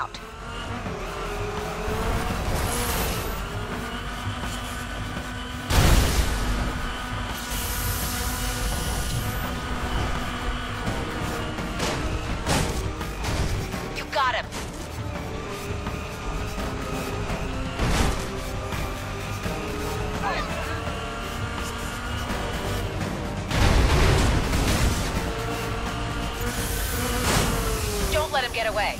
out. You got him. Don't let him get away.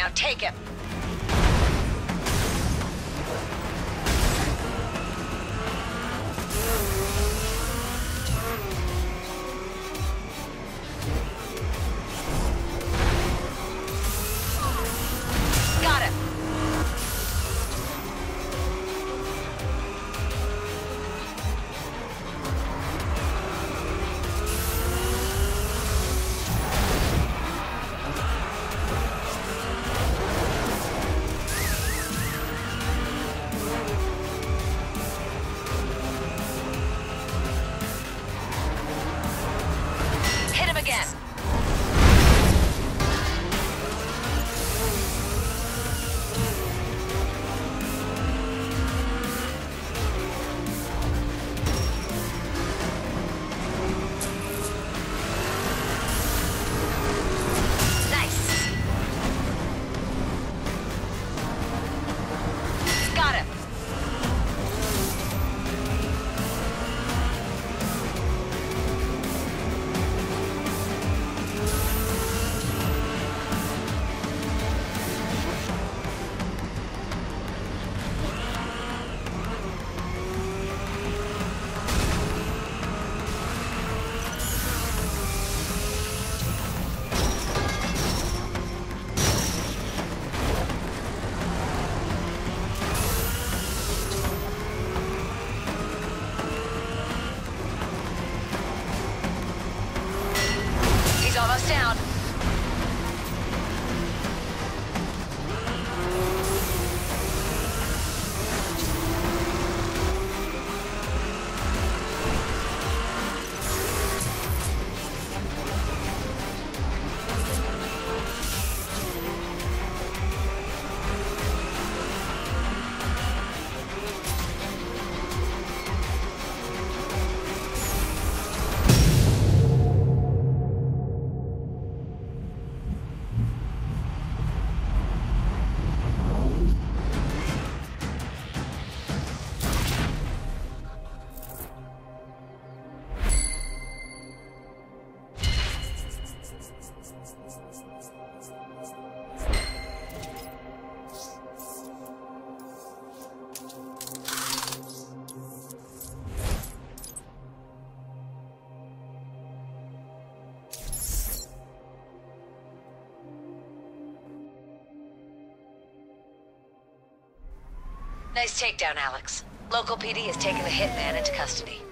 Now take him. Again. Nice takedown, Alex. Local PD has taken the hitman into custody.